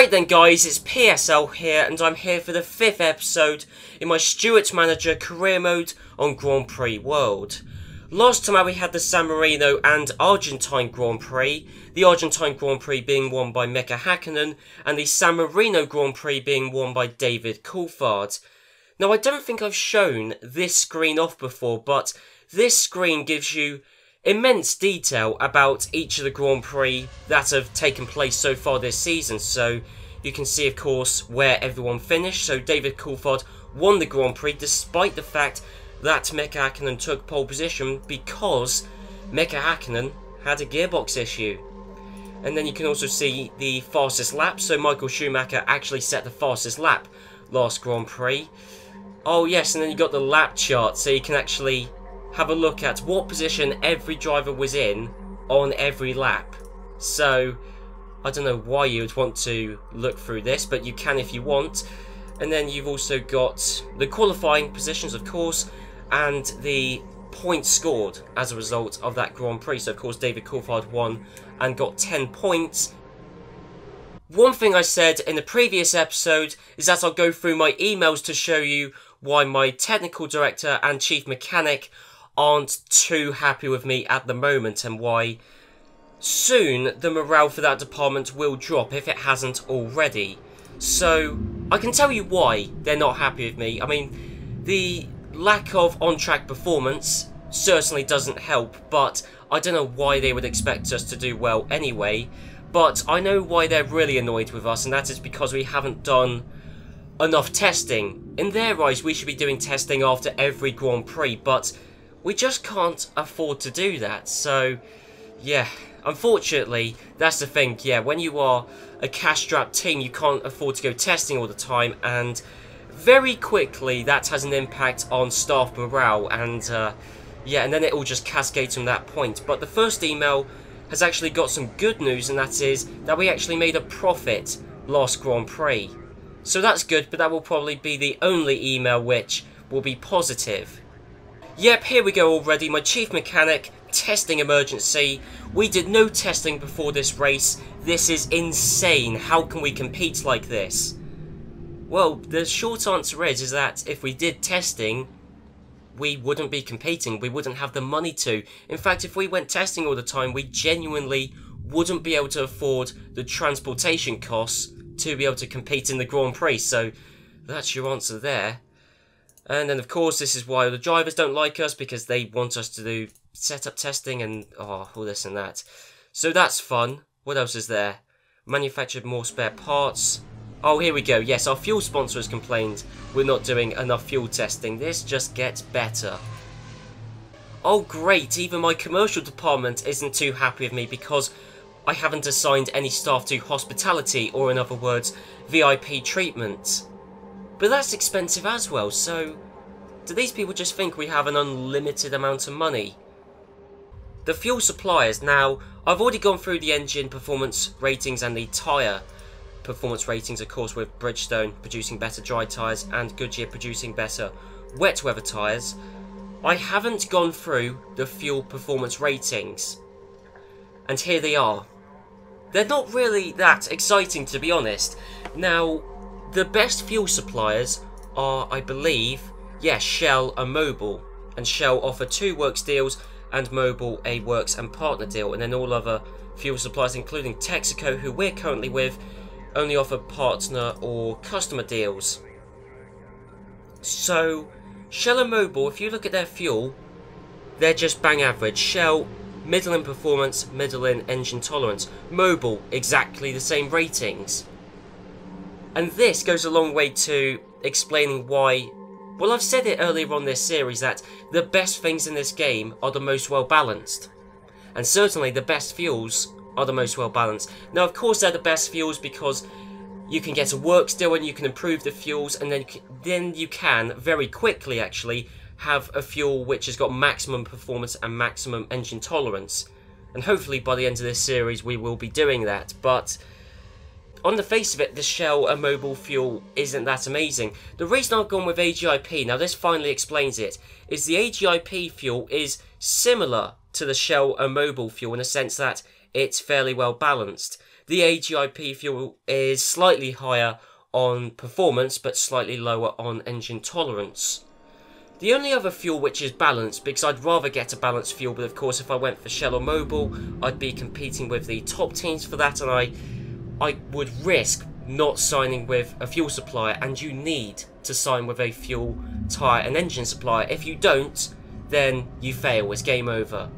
Right then guys, it's PSL here and I'm here for the fifth episode in my Stewart Manager career mode on Grand Prix World. Last time out we had the San Marino and Argentine Grand Prix, the Argentine Grand Prix being won by Mika Hakkinen and the San Marino Grand Prix being won by David Coulthard. Now I don't think I've shown this screen off before but this screen gives you immense detail about each of the Grand Prix that have taken place so far this season. So you can see, of course, where everyone finished. So David Coulthard won the Grand Prix despite the fact that Mika Hakkinen took pole position because Mika Hakkinen had a gearbox issue. And then you can also see the fastest lap. So Michael Schumacher actually set the fastest lap last Grand Prix. Oh yes, and then you got the lap chart so you can actually have a look at what position every driver was in on every lap. So, I don't know why you would want to look through this, but you can if you want. And then you've also got the qualifying positions, of course, and the points scored as a result of that Grand Prix. So, of course, David Coulthard won and got 10 points. One thing I said in the previous episode is that I'll go through my emails to show you why my technical director and chief mechanic aren't too happy with me at the moment and why soon the morale for that department will drop if it hasn't already. So, I can tell you why they're not happy with me. I mean, the lack of on-track performance certainly doesn't help, but I don't know why they would expect us to do well anyway. But I know why they're really annoyed with us, and that is because we haven't done enough testing. In their eyes, we should be doing testing after every Grand Prix, but we just can't afford to do that. So, yeah, unfortunately, that's the thing. Yeah, when you are a cash-strapped team, you can't afford to go testing all the time, and very quickly that has an impact on staff morale, and uh, yeah, and then it all just cascades from that point. But the first email has actually got some good news, and that is that we actually made a profit last Grand Prix. So that's good, but that will probably be the only email which will be positive. Yep, here we go already, my chief mechanic, testing emergency. We did no testing before this race. This is insane. How can we compete like this? Well, the short answer is, is that if we did testing, we wouldn't be competing. We wouldn't have the money to. In fact, if we went testing all the time, we genuinely wouldn't be able to afford the transportation costs to be able to compete in the Grand Prix. So that's your answer there. And then, of course, this is why the drivers don't like us, because they want us to do setup testing and oh, all this and that. So that's fun. What else is there? Manufactured more spare parts. Oh, here we go. Yes, our fuel sponsor has complained we're not doing enough fuel testing. This just gets better. Oh, great. Even my commercial department isn't too happy with me because I haven't assigned any staff to hospitality, or in other words, VIP treatment. But that's expensive as well, so... Do these people just think we have an unlimited amount of money? The fuel suppliers, now, I've already gone through the engine performance ratings and the tyre performance ratings, of course, with Bridgestone producing better dry tyres and Goodyear producing better wet weather tyres. I haven't gone through the fuel performance ratings. And here they are. They're not really that exciting, to be honest. Now, the best fuel suppliers are, I believe, yes, Shell and Mobil. And Shell offer two works deals and Mobil a works and partner deal. And then all other fuel suppliers, including Texaco, who we're currently with, only offer partner or customer deals. So, Shell and Mobil, if you look at their fuel, they're just bang average. Shell, middle in performance, middle in engine tolerance. Mobil, exactly the same ratings. And this goes a long way to explaining why... Well, I've said it earlier on this series that the best things in this game are the most well balanced. And certainly the best fuels are the most well balanced. Now, of course, they're the best fuels because you can get a work still and you can improve the fuels and then, then you can, very quickly actually, have a fuel which has got maximum performance and maximum engine tolerance. And hopefully by the end of this series we will be doing that, but on the face of it, the Shell and Mobil fuel isn't that amazing. The reason I've gone with AGIP, now this finally explains it, is the AGIP fuel is similar to the Shell and Mobil fuel in the sense that it's fairly well balanced. the AGIP fuel is slightly higher on performance but slightly lower on engine tolerance. The only other fuel which is balanced, because I'd rather get a balanced fuel, but of course if I went for Shell or Mobil, I'd be competing with the top teams for that, and I, I would risk not signing with a fuel supplier, and you need to sign with a fuel, tyre and engine supplier. If you don't, then you fail, it's game over.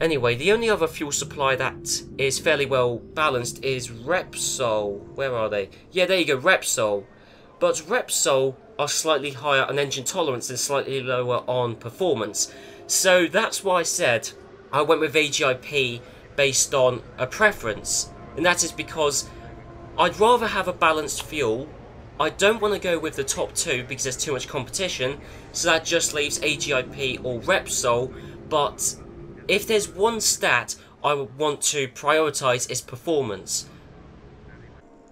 Anyway, the only other fuel supply that is fairly well balanced is Repsol. Where are they? Yeah, there you go, Repsol. But Repsol are slightly higher on engine tolerance and slightly lower on performance. So that's why I said I went with AGIP based on a preference. And that is because I'd rather have a balanced fuel. I don't want to go with the top two because there's too much competition. So that just leaves AGIP or Repsol. But if there's one stat I would want to prioritise is performance.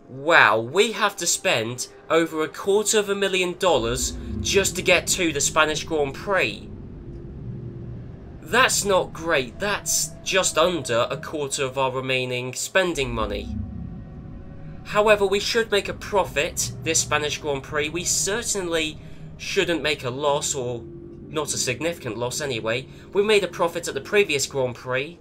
Wow, we have to spend over a quarter of a million dollars just to get to the Spanish Grand Prix. That's not great, that's just under a quarter of our remaining spending money. However, we should make a profit this Spanish Grand Prix. We certainly shouldn't make a loss, or not a significant loss anyway. We made a profit at the previous Grand Prix.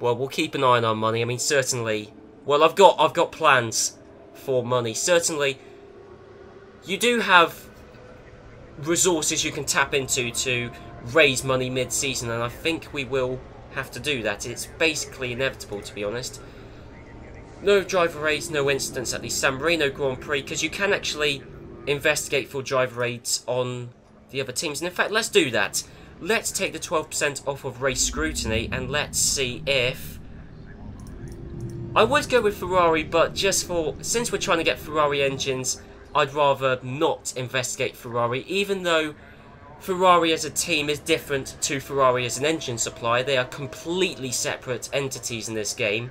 Well, we'll keep an eye on our money. I mean, certainly... Well, I've got I've got plans for money. Certainly, you do have resources you can tap into to raise money mid-season, and I think we will have to do that. It's basically inevitable, to be honest. No driver raids, no incidents at the San Marino Grand Prix, because you can actually investigate for driver raids on the other teams. And in fact, let's do that. Let's take the 12% off of race scrutiny, and let's see if I would go with Ferrari, but just for, since we're trying to get Ferrari engines, I'd rather not investigate Ferrari, even though Ferrari as a team is different to Ferrari as an engine supplier. They are completely separate entities in this game.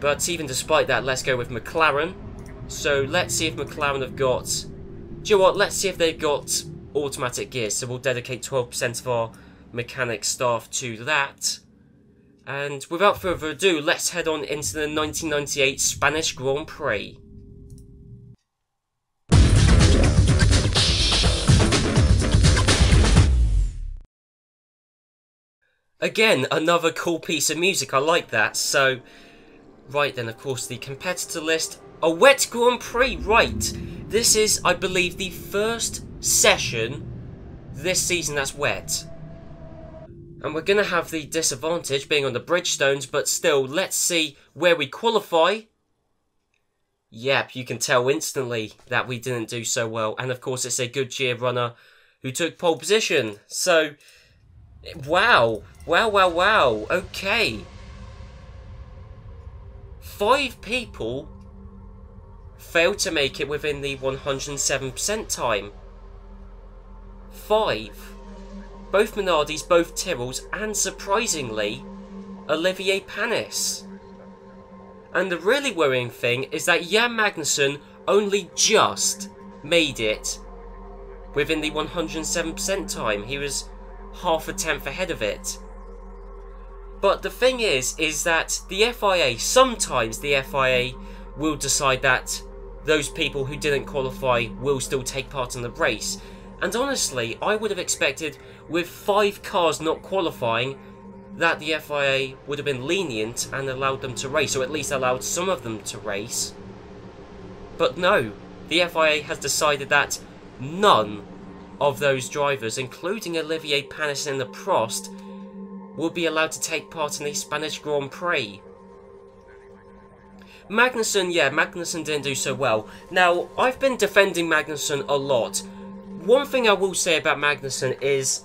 But even despite that, let's go with McLaren. So let's see if McLaren have got... Do you know what? Let's see if they've got automatic gears. So we'll dedicate 12% of our mechanic staff to that. And without further ado, let's head on into the 1998 Spanish Grand Prix. Again, another cool piece of music, I like that. So, right then, of course, the competitor list. A wet Grand Prix, right. This is, I believe, the first session this season that's wet. And we're going to have the disadvantage being on the Bridgestones, but still, let's see where we qualify. Yep, you can tell instantly that we didn't do so well. And of course, it's a good Goodyear runner who took pole position. So, wow. Wow, wow, wow. Okay. Five people failed to make it within the 107% time. Five both Minardis, both Tyrrells, and surprisingly, Olivier Panis. And the really worrying thing is that Jan Magnussen only just made it within the 107% time. He was half a tenth ahead of it. But the thing is, is that the FIA, sometimes the FIA will decide that those people who didn't qualify will still take part in the race. And honestly, I would have expected, with five cars not qualifying, that the FIA would have been lenient and allowed them to race, or at least allowed some of them to race. But no, the FIA has decided that none of those drivers, including Olivier Panis and the Prost, will be allowed to take part in the Spanish Grand Prix. Magnussen, yeah, Magnussen didn't do so well. Now, I've been defending Magnussen a lot, one thing I will say about Magnussen is,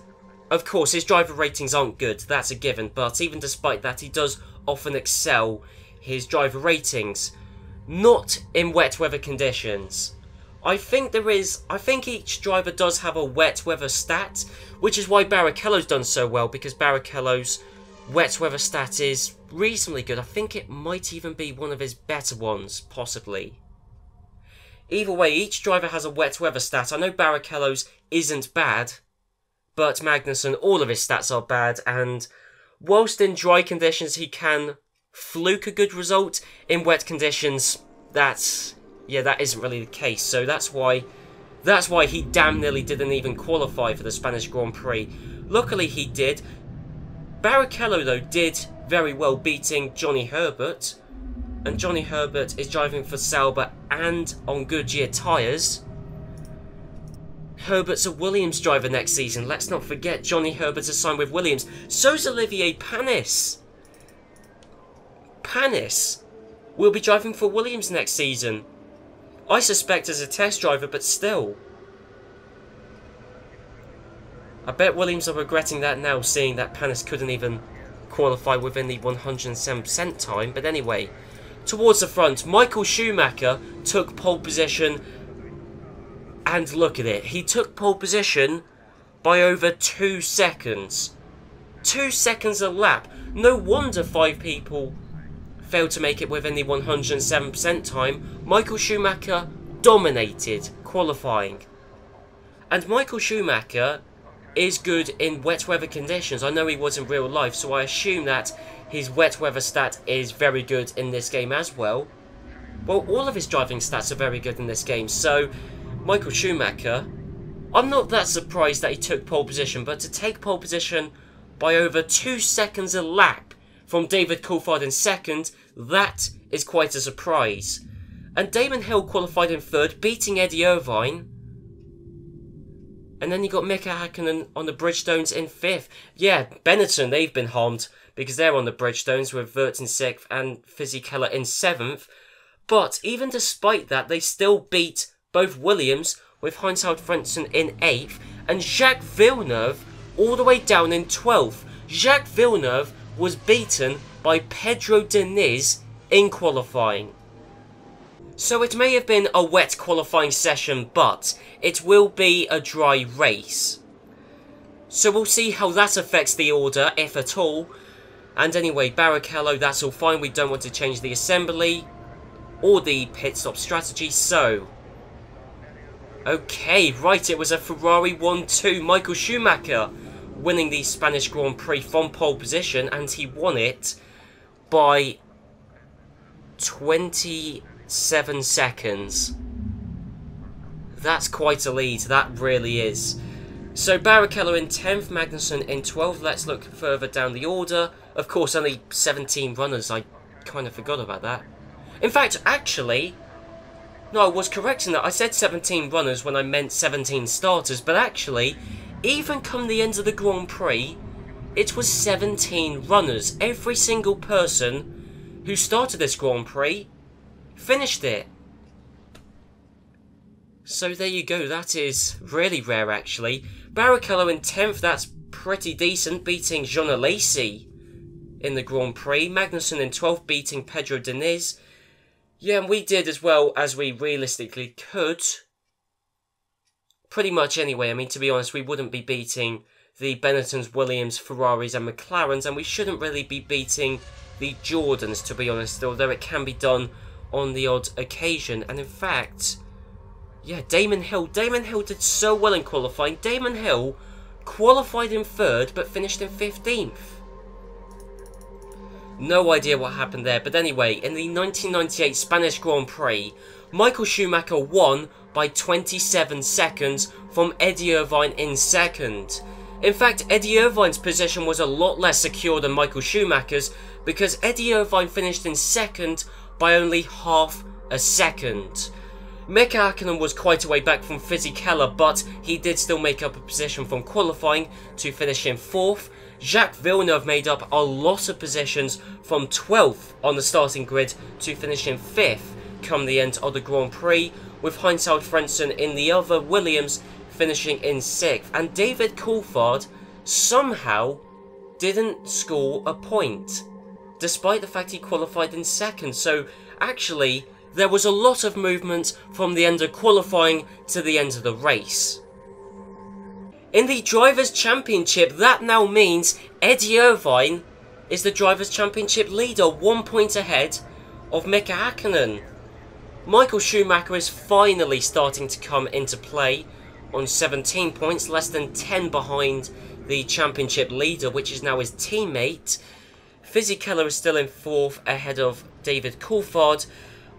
of course, his driver ratings aren't good, that's a given, but even despite that, he does often excel his driver ratings. Not in wet weather conditions. I think there is, I think each driver does have a wet weather stat, which is why Barrichello's done so well, because Barrichello's wet weather stat is reasonably good. I think it might even be one of his better ones, possibly. Either way, each driver has a wet weather stat. I know Barrichello's isn't bad, but Magnussen, all of his stats are bad, and whilst in dry conditions he can fluke a good result, in wet conditions, that's yeah, that isn't really the case. So that's why that's why he damn nearly didn't even qualify for the Spanish Grand Prix. Luckily he did. Barrichello though did very well beating Johnny Herbert. And Johnny Herbert is driving for Sauber and on Goodyear tyres. Herbert's a Williams driver next season. Let's not forget Johnny Herbert has signed with Williams. So's Olivier Panis. Panis will be driving for Williams next season. I suspect as a test driver, but still. I bet Williams are regretting that now, seeing that Panis couldn't even qualify within the 107% time. But anyway, towards the front, Michael Schumacher took pole position. And look at it, he took pole position by over two seconds. Two seconds a lap. No wonder five people failed to make it within the 107% time. Michael Schumacher dominated qualifying. And Michael Schumacher is good in wet weather conditions. I know he was in real life, so I assume that his wet weather stat is very good in this game as well. Well, all of his driving stats are very good in this game, so Michael Schumacher, I'm not that surprised that he took pole position, but to take pole position by over two seconds a lap from David Coulthard in second, that is quite a surprise. And Damon Hill qualified in third, beating Eddie Irvine. And then you got Mika Hakkinen on the Bridgestones in fifth. Yeah, Benetton, they've been harmed because they're on the Bridgestones with Wurz in sixth and Fisichella in seventh. But even despite that, they still beat both Williams with Heinz-Harald Frentzen in eighth and Jacques Villeneuve all the way down in 12th. Jacques Villeneuve was beaten by Pedro Diniz in qualifying. So it may have been a wet qualifying session, but it will be a dry race. So we'll see how that affects the order, if at all. And anyway, Barrichello, that's all fine. We don't want to change the assembly or the pit stop strategy, so... Okay, right, it was a Ferrari 1-2. Michael Schumacher winning the Spanish Grand Prix from pole position, and he won it by 27 seconds. That's quite a lead, that really is. So Barrichello in 10th, Magnussen in 12th. Let's look further down the order. Of course, only 17 runners. I kind of forgot about that. In fact, actually, no, I was correcting that. I said 17 runners when I meant 17 starters, but actually, even come the end of the Grand Prix, it was 17 runners. Every single person who started this Grand Prix Finished it! So there you go, that is really rare actually. Barrichello in 10th, that's pretty decent, beating Jean Alesi in the Grand Prix. Magnussen in 12th, beating Pedro Diniz. Yeah, and we did as well as we realistically could. Pretty much anyway, I mean, to be honest, we wouldn't be beating the Benettons, Williams, Ferraris and McLarens, and we shouldn't really be beating the Jordans, to be honest, although it can be done on the odd occasion. And in fact, yeah, Damon Hill. Damon Hill did so well in qualifying. Damon Hill qualified in third but finished in 15th. No idea what happened there, but anyway, in the 1998 Spanish Grand Prix, Michael Schumacher won by 27 seconds from Eddie Irvine in second. In fact, Eddie Irvine's position was a lot less secure than Michael Schumacher's because Eddie Irvine finished in second by only half a second. Mika Hakkinen was quite a way back from Fisichella, but he did still make up a position from qualifying to finish in 4th. Jacques Villeneuve made up a lot of positions from 12th on the starting grid to finish in 5th come the end of the Grand Prix, with Heinz-Harald Frentzen in the other, Williams finishing in 6th. And David Coulthard somehow didn't score a point despite the fact he qualified in second. So actually, there was a lot of movement from the end of qualifying to the end of the race. In the Drivers' Championship, that now means Eddie Irvine is the Drivers' Championship leader, one point ahead of Mika Hakkinen. Michael Schumacher is finally starting to come into play on 17 points, less than 10 behind the championship leader, which is now his teammate. Fizzy Fisichella is still in fourth, ahead of David Coulthard,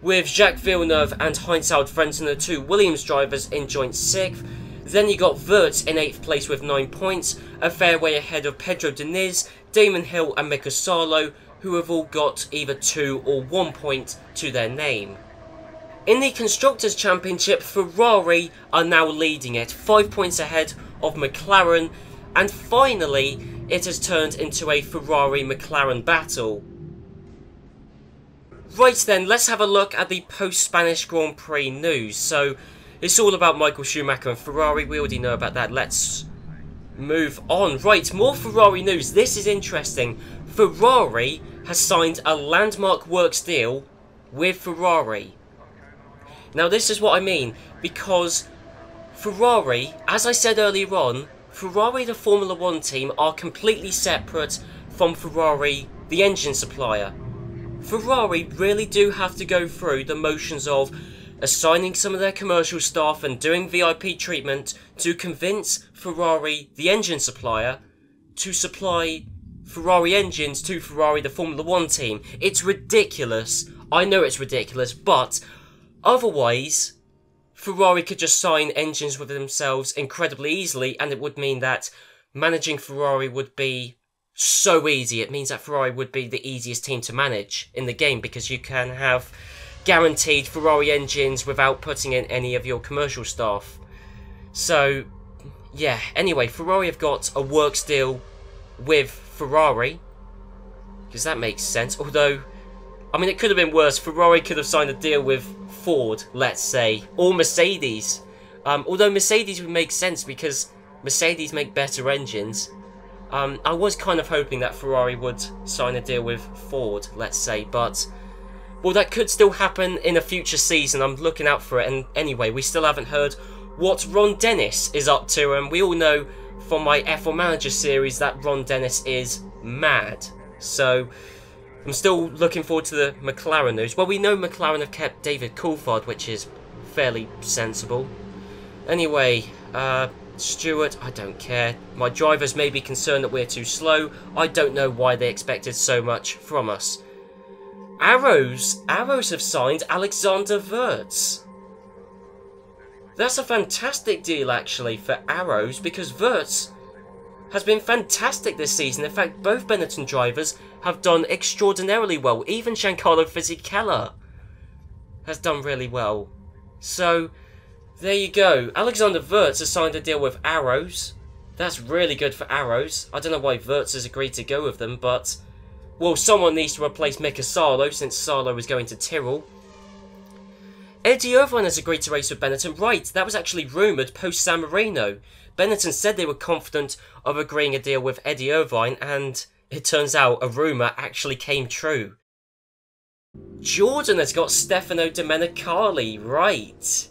with Jacques Villeneuve and Heinz Frentzen, the two Williams drivers, in joint sixth. Then you got Wurz in 8th place with 9 points, a fair way ahead of Pedro Diniz, Damon Hill and Mika Salo, who have all got either 2 or 1 point to their name. In the Constructors' Championship, Ferrari are now leading it, 5 points ahead of McLaren, and finally, it has turned into a Ferrari-McLaren battle. Right then, let's have a look at the post-Spanish Grand Prix news. So, it's all about Michael Schumacher and Ferrari. We already know about that. Let's move on. Right, more Ferrari news. This is interesting. Ferrari has signed a landmark works deal with Ferrari. Now, this is what I mean. Because Ferrari, as I said earlier on, Ferrari, the Formula One team, are completely separate from Ferrari, the engine supplier. Ferrari really do have to go through the motions of assigning some of their commercial staff and doing VIP treatment to convince Ferrari, the engine supplier, to supply Ferrari engines to Ferrari, the Formula One team. It's ridiculous. I know it's ridiculous, but otherwise, Ferrari could just sign engines with themselves incredibly easily, and it would mean that managing Ferrari would be so easy. It means that Ferrari would be the easiest team to manage in the game because you can have guaranteed Ferrari engines without putting in any of your commercial staff. So, yeah, anyway, Ferrari have got a works deal with Ferrari. Because that makes sense. Although, I mean, it could have been worse. Ferrari could have signed a deal with Ford, let's say, or Mercedes. Um, although Mercedes would make sense because Mercedes make better engines. Um, I was kind of hoping that Ferrari would sign a deal with Ford, let's say, but well, that could still happen in a future season. I'm looking out for it. And anyway, we still haven't heard what Ron Dennis is up to. And we all know from my F1 Manager series that Ron Dennis is mad. So I'm still looking forward to the McLaren news. Well, we know McLaren have kept David Coulthard, which is fairly sensible. Anyway, uh, Stewart, I don't care. My drivers may be concerned that we're too slow. I don't know why they expected so much from us. Arrows! Arrows have signed Alexander Wurz. That's a fantastic deal, actually, for Arrows, because Wurz has been fantastic this season. In fact, both Benetton drivers have done extraordinarily well. Even Giancarlo Fisichella has done really well. So, there you go. Alexander Wurz has signed a deal with Arrows. That's really good for Arrows. I don't know why Wurz has agreed to go with them, but well, someone needs to replace Mika Salo since Salo is going to Tyrrell. Eddie Irvine has agreed to race with Benetton. Right, that was actually rumoured post San Marino. Benetton said they were confident of agreeing a deal with Eddie Irvine, and it turns out a rumour actually came true. Jordan has got Stefano Domenicali, right.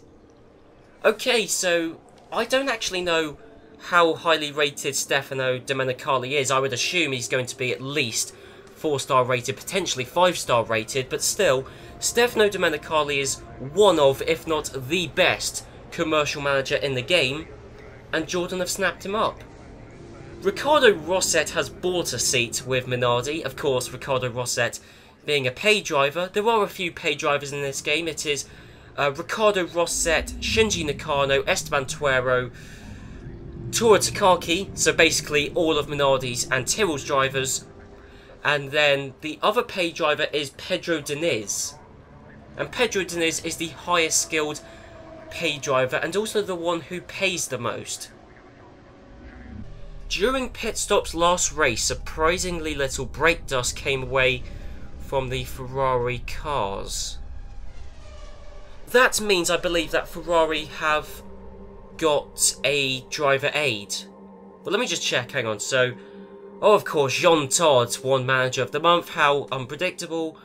Okay, so I don't actually know how highly rated Stefano Domenicali is. I would assume he's going to be at least 4-star rated, potentially 5-star rated, but still, Stefano Domenicali is one of, if not the best, commercial manager in the game, and Jordan have snapped him up. Ricardo Rosset has bought a seat with Minardi. Of course, Ricardo Rosset being a pay driver. There are a few pay drivers in this game. It is uh, Ricardo Rosset, Shinji Nakano, Esteban Tuero, Tora Takagi, so basically all of Minardi's and Tyrrell's drivers, and then the other pay driver is Pedro Diniz. And Pedro Diniz is the highest skilled pay driver and also the one who pays the most. During pit stop's last race, surprisingly little brake dust came away from the Ferrari cars. That means I believe that Ferrari have got a driver aid. Well, let me just check, hang on. So, Oh, of course, Jean Todt won Manager of the Month. How unpredictable.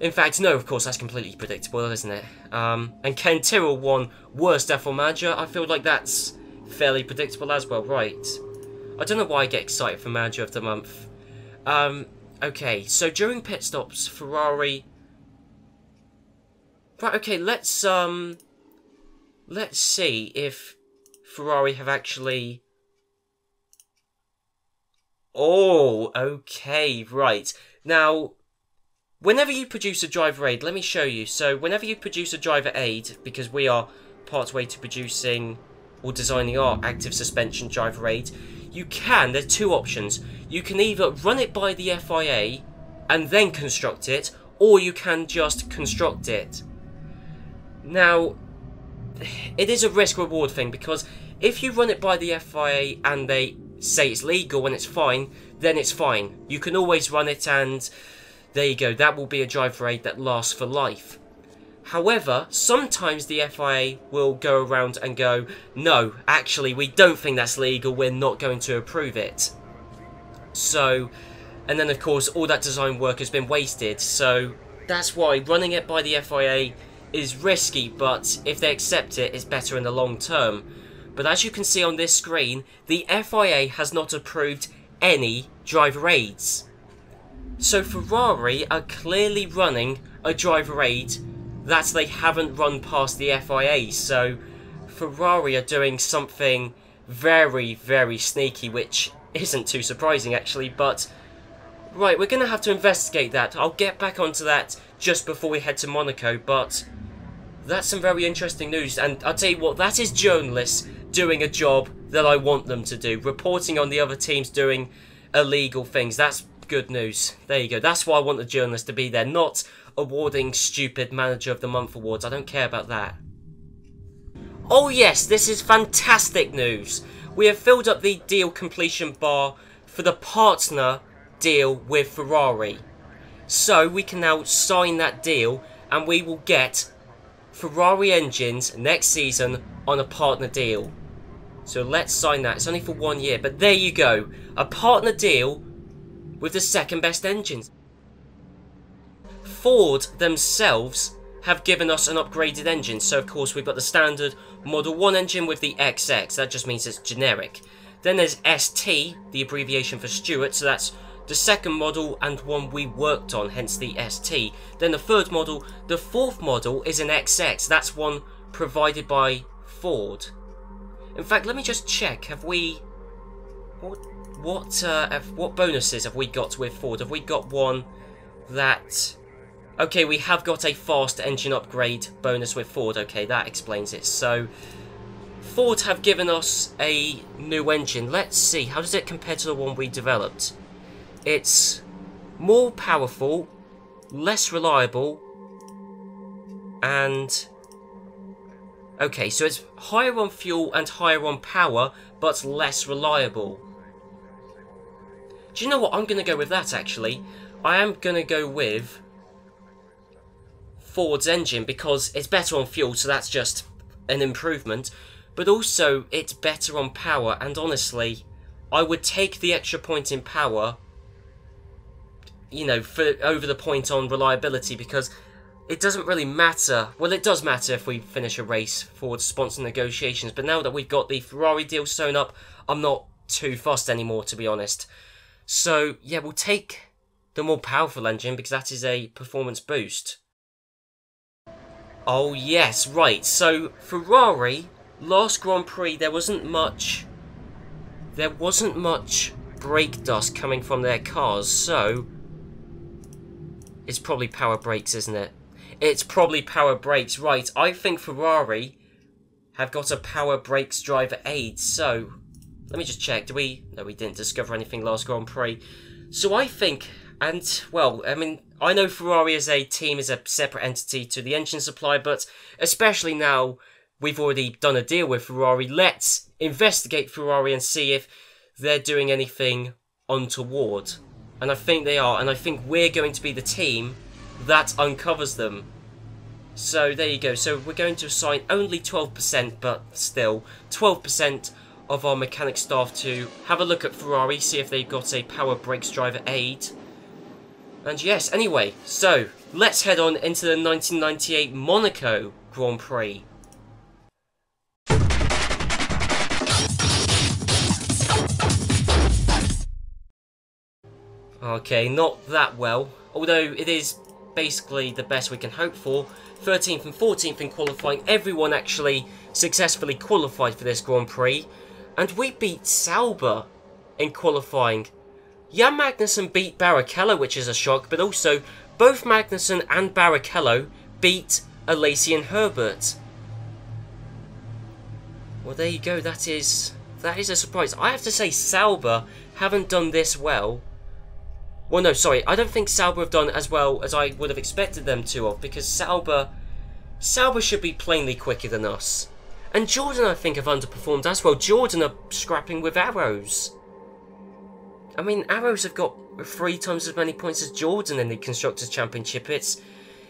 In fact, no, of course, that's completely predictable, isn't it? Um, and Ken Tyrrell won Worst F1 Manager. I feel like that's fairly predictable as well, right? I don't know why I get excited for Manager of the Month. Um, okay, so during pit stops, Ferrari... Right, okay, let's, um... Let's see if Ferrari have actually... Oh, okay, right. Now, whenever you produce a driver aid, let me show you. So, whenever you produce a driver aid, because we are part way to producing or designing our active suspension driver aid, you can, there's two options. You can either run it by the FIA and then construct it, or you can just construct it. Now, it is a risk-reward thing, because if you run it by the FIA and they say it's legal and it's fine, then it's fine. You can always run it and there you go, that will be a driver aid that lasts for life. However, sometimes the FIA will go around and go, no, actually, we don't think that's legal, we're not going to approve it. So, and then of course, all that design work has been wasted, so that's why running it by the FIA is risky, but if they accept it, it's better in the long term. But as you can see on this screen, the FIA has not approved any driver aids. So Ferrari are clearly running a driver aid that they haven't run past the FIA. So Ferrari are doing something very, very sneaky, which isn't too surprising actually, but right, we're going to have to investigate that. I'll get back onto that just before we head to Monaco, but that's some very interesting news, and I'll tell you what, that is journalists doing a job that I want them to do, reporting on the other teams doing illegal things. That's good news. There you go. That's why I want the journalists to be there, not awarding stupid Manager of the Month awards. I don't care about that. Oh yes, this is fantastic news. We have filled up the deal completion bar for the partner deal with Ferrari. So we can now sign that deal and we will get Ferrari engines next season on a partner deal. So let's sign that. It's only for one year, but there you go. A partner deal with the second best engines. Ford themselves have given us an upgraded engine. So of course we've got the standard Model 1 engine with the XX. That just means it's generic. Then there's ST, the abbreviation for Stewart. So that's the second model and one we worked on, hence the ST. Then the third model. The fourth model is an XX. That's one provided by Ford. In fact, let me just check. Have we... What what uh, have, what bonuses have we got with Ford? Have we got one that Okay, we have got a fast engine upgrade bonus with Ford. Okay, that explains it. So, Ford have given us a new engine. Let's see, how does it compare to the one we developed? It's more powerful, less reliable, and... Okay, so it's higher on fuel and higher on power, but less reliable. Do you know what? I'm going to go with that, actually. I am going to go with Ford's engine because it's better on fuel, so that's just an improvement. But also, it's better on power, and honestly, I would take the extra point in power, you know, for over the point on reliability because it doesn't really matter. Well, it does matter if we finish a race for sponsor negotiations, but now that we've got the Ferrari deal sewn up, I'm not too fussed anymore, to be honest. So, yeah, we'll take the more powerful engine because that is a performance boost. Oh yes, right. So Ferrari last Grand Prix there wasn't much there wasn't much brake dust coming from their cars, so it's probably power brakes, isn't it? It's probably power brakes, right. I think Ferrari have got a power brakes driver aid, so let me just check. Do we no we didn't discover anything last Grand Prix. So I think and, well, I mean, I know Ferrari as a team is a separate entity to the engine supply, but especially now we've already done a deal with Ferrari, let's investigate Ferrari and see if they're doing anything untoward. And I think they are, and I think we're going to be the team that uncovers them. So there you go. So we're going to assign only 12%, but still, 12% of our mechanic staff to have a look at Ferrari, see if they've got a power brakes driver aid. And yes, anyway, so let's head on into the 1998 Monaco Grand Prix. Okay, not that well, although it is basically the best we can hope for. 13th and 14th in qualifying. Everyone actually successfully qualified for this Grand Prix. And we beat Sauber in qualifying. Jan Magnussen beat Barrichello, which is a shock, but also both Magnussen and Barrichello beat Alesi and Herbert. Well, there you go. That is that is a surprise. I have to say, Sauber haven't done this well. Well, no, sorry. I don't think Sauber have done as well as I would have expected them to have, because Sauber, Sauber should be plainly quicker than us. And Jordan, I think, have underperformed as well. Jordan are scrapping with arrows. I mean, arrows have got three times as many points as Jordan in the Constructors' Championship. It's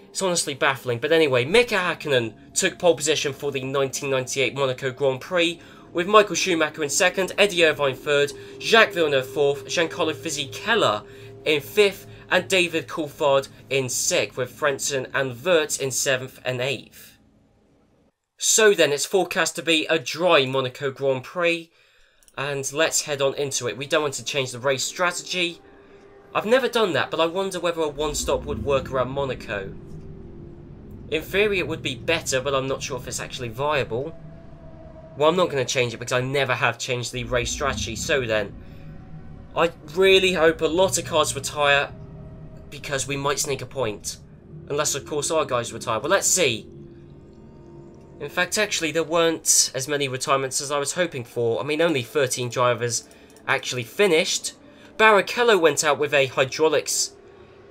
it's honestly baffling. But anyway, Mika Hakkinen took pole position for the 1998 Monaco Grand Prix, with Michael Schumacher in second, Eddie Irvine third, Jacques Villeneuve fourth, Giancarlo Fisichella in fifth, and David Coulthard in sixth, with Frentzen and Wurz in seventh and eighth. So then, it's forecast to be a dry Monaco Grand Prix, and let's head on into it. We don't want to change the race strategy. I've never done that, but I wonder whether a one-stop would work around Monaco. In theory, it would be better, but I'm not sure if it's actually viable. Well, I'm not going to change it because I never have changed the race strategy. So then, I really hope a lot of cars retire because we might sneak a point. Unless, of course, our guys retire. But let's see. In fact, actually, there weren't as many retirements as I was hoping for. I mean, only 13 drivers actually finished. Barrichello went out with a hydraulics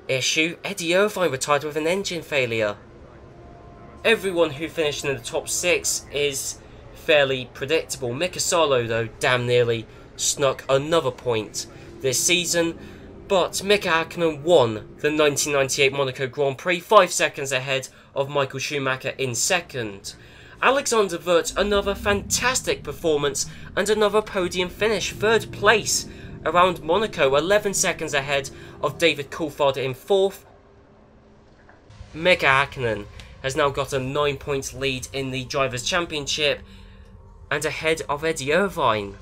issue. Eddie Irvine retired with an engine failure. Everyone who finished in the top six is fairly predictable. Mika Salo, though, damn nearly snuck another point this season, but Mika Hakkinen won the 1998 Monaco Grand Prix, 5 seconds ahead of Michael Schumacher in second. Alexander Wurz, another fantastic performance and another podium finish, third place around Monaco, 11 seconds ahead of David Coulthard in fourth. Mika Hakkinen has now got a 9 points lead in the Drivers' Championship and ahead of Eddie Irvine.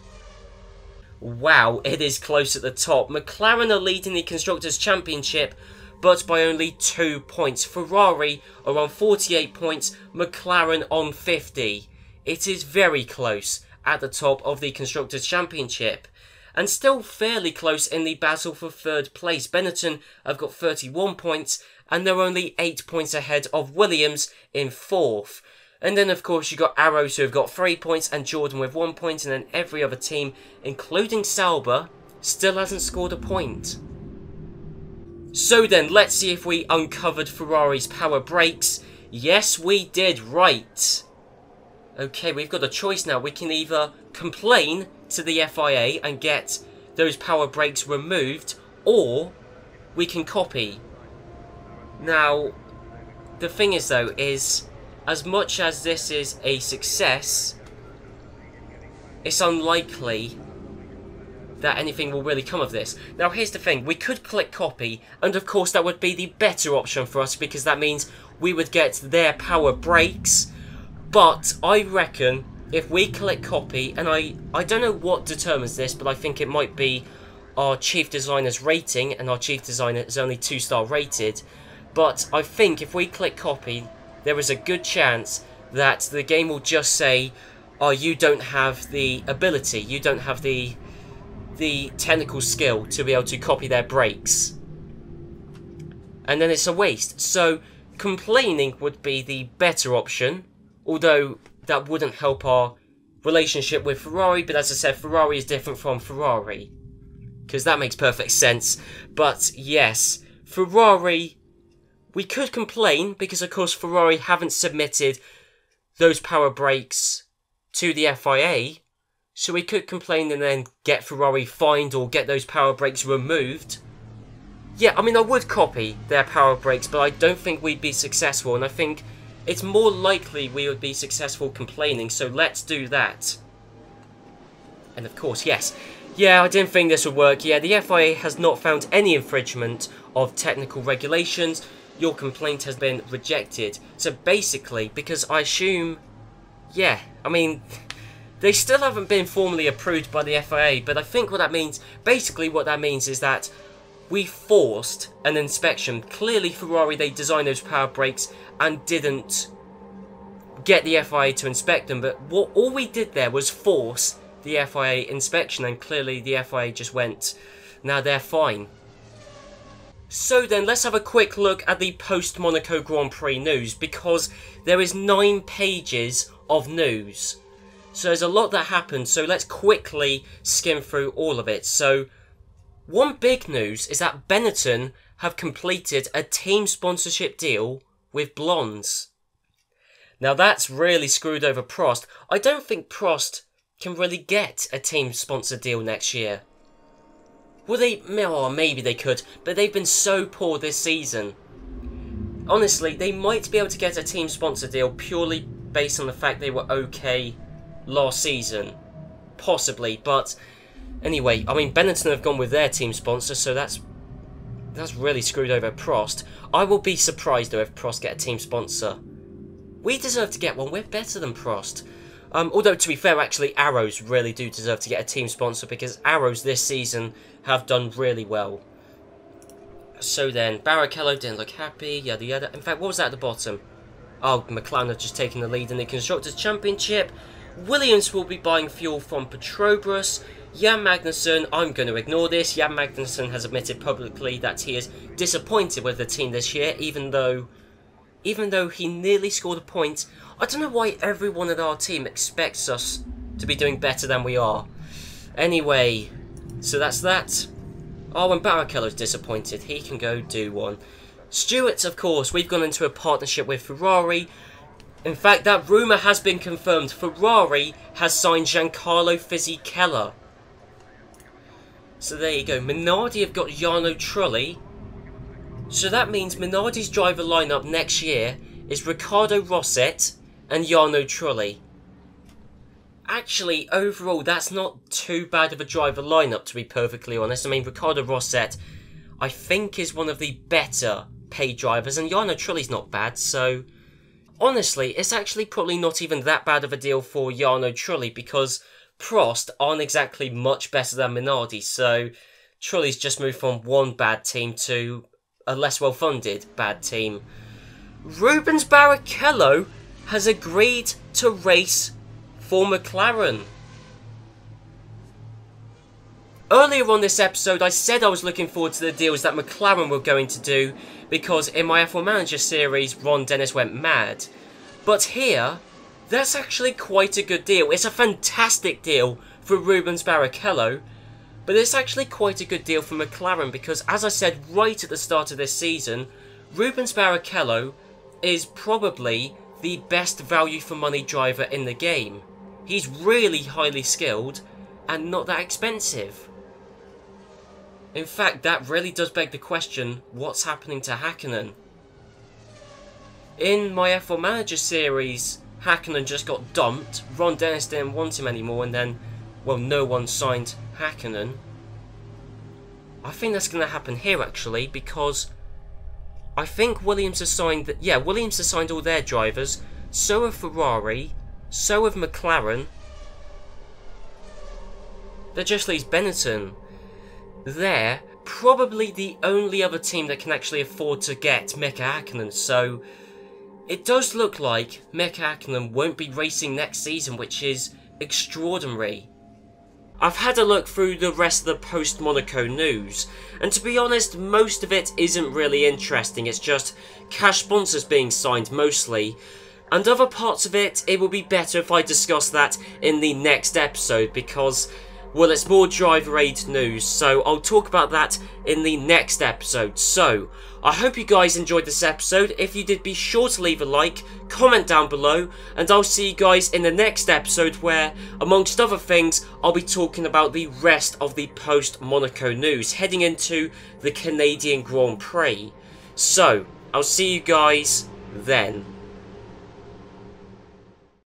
Wow, it is close at the top. McLaren are leading the Constructors' Championship, but by only 2 points. Ferrari are on 48 points, McLaren on 50. It is very close at the top of the Constructors' Championship. And still fairly close in the battle for third place. Benetton have got 31 points, and they're only 8 points ahead of Williams in fourth. And then, of course, you've got Arrows who have got three points and Jordan with one point, and then every other team, including Sauber, still hasn't scored a point. So then, let's see if we uncovered Ferrari's power brakes. Yes, we did, right. Okay, we've got a choice now. We can either complain to the FIA and get those power brakes removed, or we can copy. Now, the thing is though, is as much as this is a success, it's unlikely that anything will really come of this. Now here's the thing, we could click copy, and of course that would be the better option for us because that means we would get their power brakes, but I reckon if we click copy, and I, I don't know what determines this, but I think it might be our chief designer's rating, and our chief designer is only 2 star rated, but I think if we click copy, there is a good chance that the game will just say, oh, you don't have the ability, you don't have the the technical skill to be able to copy their brakes. And then it's a waste. So complaining would be the better option, although that wouldn't help our relationship with Ferrari, but as I said, Ferrari is different from Ferrari. Because that makes perfect sense. But yes, Ferrari we could complain because, of course, Ferrari haven't submitted those power brakes to the FIA. So we could complain and then get Ferrari fined or get those power brakes removed. Yeah, I mean, I would copy their power brakes, but I don't think we'd be successful. And I think it's more likely we would be successful complaining, so let's do that. And of course, yes. Yeah, I didn't think this would work. Yeah, the FIA has not found any infringement of technical regulations, your complaint has been rejected. So basically, because I assume, yeah, I mean, they still haven't been formally approved by the FIA, but I think what that means, basically what that means is that we forced an inspection. Clearly Ferrari, they designed those power brakes and didn't get the FIA to inspect them, but what all we did there was force the FIA inspection, and clearly the FIA just went, now they're fine. So then, let's have a quick look at the post-Monaco Grand Prix news, because there is nine pages of news. So there's a lot that happened, so let's quickly skim through all of it. So, one big news is that Benetton have completed a team sponsorship deal with Blondes. Now that's really screwed over Prost. I don't think Prost can really get a team sponsor deal next year. Well, they, oh, maybe they could, but they've been so poor this season. Honestly, they might be able to get a team sponsor deal purely based on the fact they were okay last season. Possibly, but anyway, I mean, Benetton have gone with their team sponsor, so that's that's really screwed over Prost. I will be surprised though if Prost get a team sponsor. We deserve to get one. We're better than Prost. Um, although, to be fair, actually, Arrows really do deserve to get a team sponsor because Arrows this season have done really well. So then, Barrichello didn't look happy, yada yada. In fact, what was that at the bottom? Oh, McLaren have just taken the lead in the Constructors' Championship. Williams will be buying fuel from Petrobras. Jan Magnussen, I'm going to ignore this. Jan Magnussen has admitted publicly that he is disappointed with the team this year, even though even though he nearly scored a point. I don't know why everyone at our team expects us to be doing better than we are. Anyway, so that's that. Oh, and Barrichello's disappointed. He can go do one. Stewart, of course, we've gone into a partnership with Ferrari. In fact, that rumour has been confirmed. Ferrari has signed Giancarlo Fisichella. So there you go. Minardi have got Jarno Trulli. So that means Minardi's driver lineup next year is Ricardo Rosset and Jarno Trulli. Actually, overall, that's not too bad of a driver lineup, to be perfectly honest. I mean, Ricardo Rosset, I think, is one of the better paid drivers, and Jarno Trulli's not bad, so... Honestly, it's actually probably not even that bad of a deal for Jarno Trulli, because Prost aren't exactly much better than Minardi, so Trulli's just moved from one bad team to a less well-funded bad team. Rubens Barrichello has agreed to race for McLaren. Earlier on this episode, I said I was looking forward to the deals that McLaren were going to do because in my F1 Manager series, Ron Dennis went mad. But here, that's actually quite a good deal. It's a fantastic deal for Rubens Barrichello but it's actually quite a good deal for McLaren because, as I said right at the start of this season, Rubens Barrichello is probably the best value for money driver in the game. He's really highly skilled and not that expensive. In fact, that really does beg the question, what's happening to Hakkinen? In my F1 Manager series, Hakkinen just got dumped, Ron Dennis didn't want him anymore, and then, well, no one signed Hakkinen. I think that's going to happen here actually because I think Williams has signed. Yeah, Williams has signed all their drivers. So have Ferrari. So have McLaren. That just leaves Benetton. They're probably the only other team that can actually afford to get Mika Hakkinen. So it does look like Mika Hakkinen won't be racing next season, which is extraordinary. I've had a look through the rest of the post-Monaco news, and to be honest, most of it isn't really interesting, it's just cash sponsors being signed mostly, and other parts of it, it will be better if I discuss that in the next episode, because, well, it's more driver aid news, so I'll talk about that in the next episode. So, I hope you guys enjoyed this episode. If you did, be sure to leave a like, comment down below, and I'll see you guys in the next episode where, amongst other things, I'll be talking about the rest of the post-Monaco news, heading into the Canadian Grand Prix. So, I'll see you guys then.